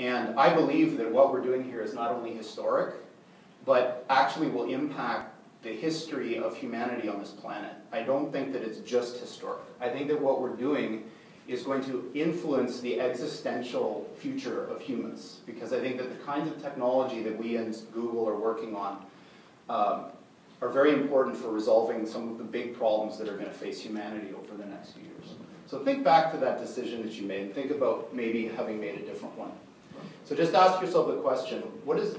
And I believe that what we're doing here is not only historic, but actually will impact the history of humanity on this planet. I don't think that it's just historic. I think that what we're doing is going to influence the existential future of humans. Because I think that the kinds of technology that we and Google are working on um, are very important for resolving some of the big problems that are going to face humanity over the next few years. So think back to that decision that you made and think about maybe having made a different one. So just ask yourself the question, what is,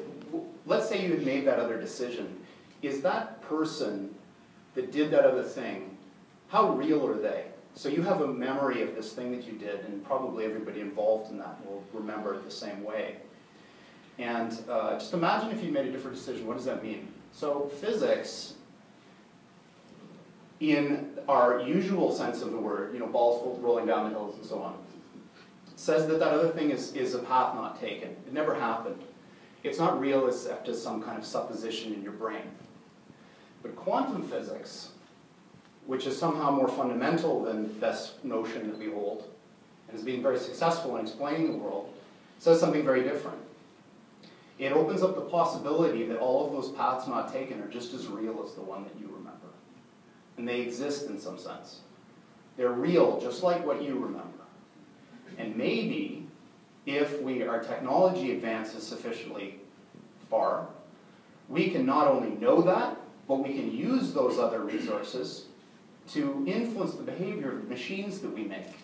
let's say you had made that other decision. Is that person that did that other thing, how real are they? So you have a memory of this thing that you did, and probably everybody involved in that will remember it the same way. And uh, just imagine if you made a different decision, what does that mean? So physics, in our usual sense of the word, you know, balls rolling down the hills and so on, says that that other thing is, is a path not taken. It never happened. It's not real except as some kind of supposition in your brain. But quantum physics, which is somehow more fundamental than this notion that we hold, and has been very successful in explaining the world, says something very different. It opens up the possibility that all of those paths not taken are just as real as the one that you remember. And they exist in some sense. They're real, just like what you remember. And maybe, if we, our technology advances sufficiently far, we can not only know that, but we can use those other resources to influence the behavior of the machines that we make.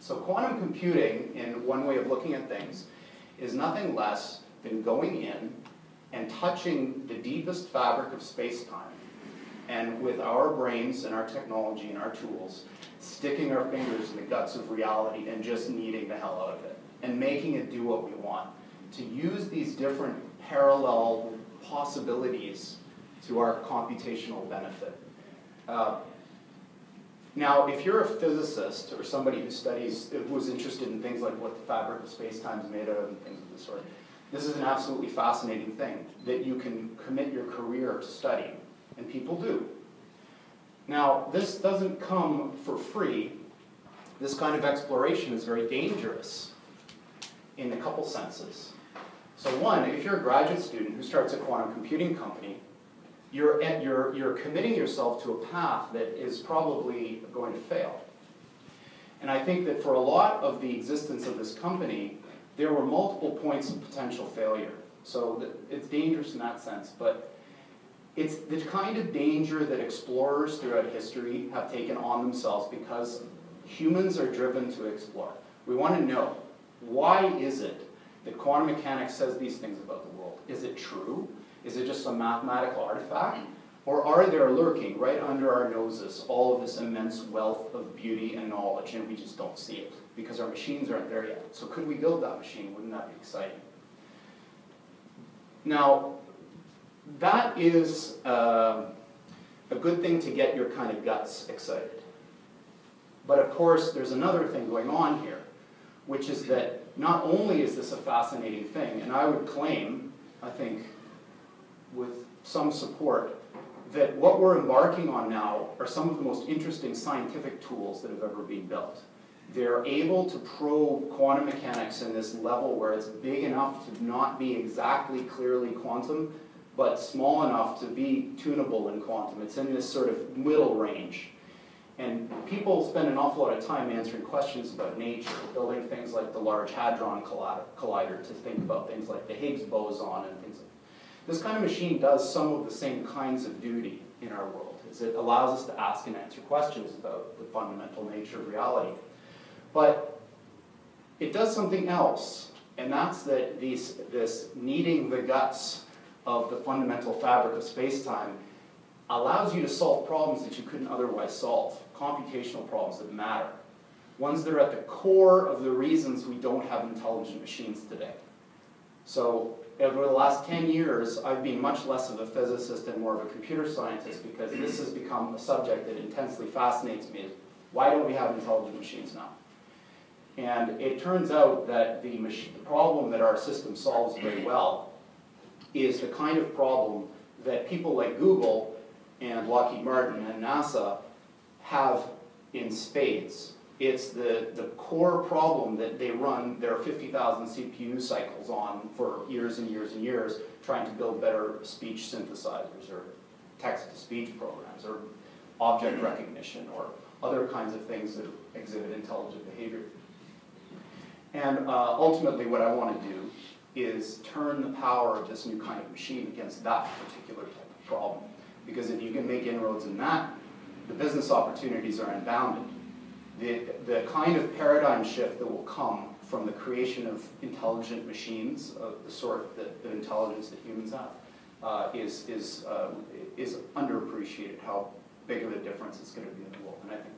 So quantum computing, in one way of looking at things, is nothing less than going in and touching the deepest fabric of space-time, and with our brains and our technology and our tools, sticking our fingers in the guts of reality and just kneading the hell out of it, and making it do what we want. To use these different parallel possibilities to our computational benefit. Uh, now, if you're a physicist or somebody who studies, who's interested in things like what the fabric of space-time is made of and things of this sort, this is an absolutely fascinating thing that you can commit your career to studying, and people do. Now, this doesn't come for free. This kind of exploration is very dangerous in a couple senses. So one, if you're a graduate student who starts a quantum computing company, you're, at, you're, you're committing yourself to a path that is probably going to fail. And I think that for a lot of the existence of this company, there were multiple points of potential failure. So it's dangerous in that sense, but it's the kind of danger that explorers throughout history have taken on themselves because humans are driven to explore. We want to know, why is it that quantum mechanics says these things about the world? Is it true? Is it just a mathematical artifact? Or are there lurking right under our noses all of this immense wealth of beauty and knowledge and we just don't see it because our machines aren't there yet? So could we build that machine? Wouldn't that be exciting? Now, that is uh, a good thing to get your kind of guts excited. But of course, there's another thing going on here, which is that not only is this a fascinating thing, and I would claim, I think, with some support, that what we're embarking on now are some of the most interesting scientific tools that have ever been built. They're able to probe quantum mechanics in this level where it's big enough to not be exactly clearly quantum, but small enough to be tunable in quantum. It's in this sort of middle range. And people spend an awful lot of time answering questions about nature, building things like the Large Hadron Collider to think about things like the Higgs boson and things like that. this kind of machine does some of the same kinds of duty in our world, is it allows us to ask and answer questions about the fundamental nature of reality. But it does something else, and that's that these, this kneading the guts of the fundamental fabric of space-time allows you to solve problems that you couldn't otherwise solve, computational problems that matter, ones that are at the core of the reasons we don't have intelligent machines today. So over the last 10 years, I've been much less of a physicist and more of a computer scientist because this has become a subject that intensely fascinates me. Why don't we have intelligent machines now? And it turns out that the, the problem that our system solves very well is the kind of problem that people like Google and Lockheed Martin and NASA have in spades. It's the, the core problem that they run their fifty thousand CPU cycles on for years and years and years, trying to build better speech synthesizers or text-to-speech programs or object recognition or other kinds of things that exhibit intelligent behavior. And uh, ultimately, what I want to do is turn the power of this new kind of machine against that particular type of problem. Because if you can make inroads in that, the business opportunities are unbounded. The, the kind of paradigm shift that will come from the creation of intelligent machines of the sort that, the intelligence that humans have uh, is, is, uh, is underappreciated how big of a difference it's going to be in the world. And I think